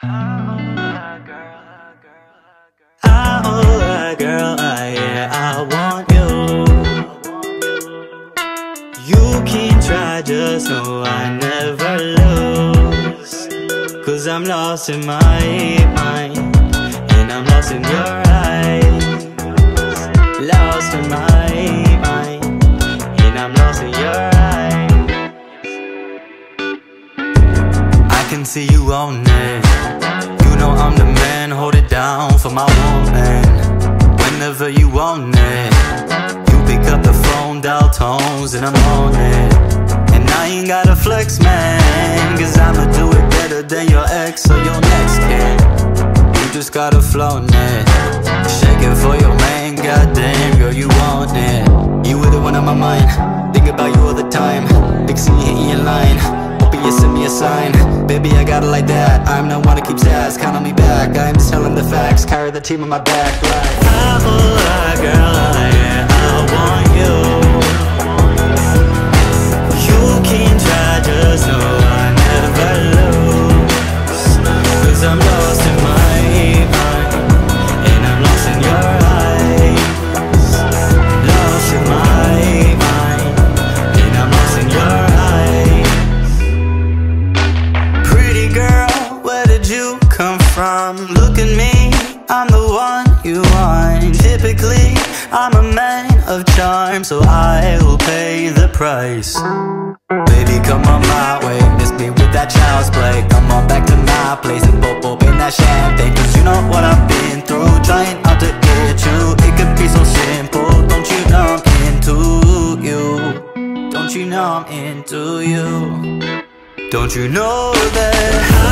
I want you. You can try, just know I never lose. Cause I'm lost in my mind, and I'm lost in your eyes. Lost in my mind, and I'm lost in your eyes. I can see you on it. It, you pick up the phone, dial tones, I'm on it. And I ain't gotta flex, man, cause I'ma do it better than your ex or your next kid. You just gotta flow it. Shake it for your man, goddamn, girl, you want it. You were the one on my mind, think about you all the time. Big C hitting your line, a sign. Baby, I got it like that. I'm the one that keeps ass, count on me back. I'm just telling the facts, carry the team on my back. Like, oh, girl, yeah, I want come? Look at me, I'm the one you want. Typically, I'm a man of charm, so I will pay the price. Baby, come on my way, miss me with that child's play. Come on back to my place and pop open that champagne. Cause you know what I've been through, trying out to get you. It could be so simple, don't you know I'm into you? Don't you know I'm into you? Don't you know that